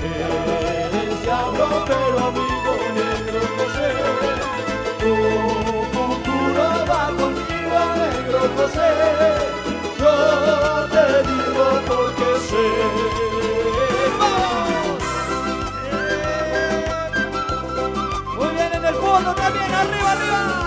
Eres diablo pero amigo negro José Tu futuro va contigo negro José Yo te digo porque sé ¡Vamos! Muy bien en el fondo también, arriba, arriba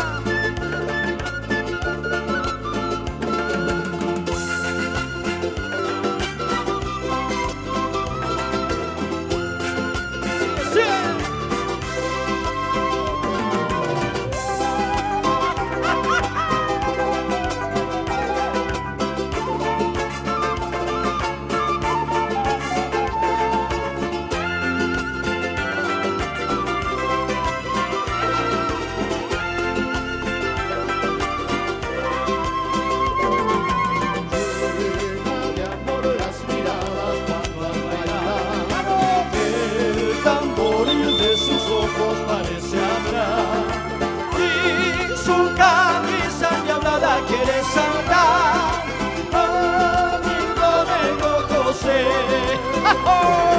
você.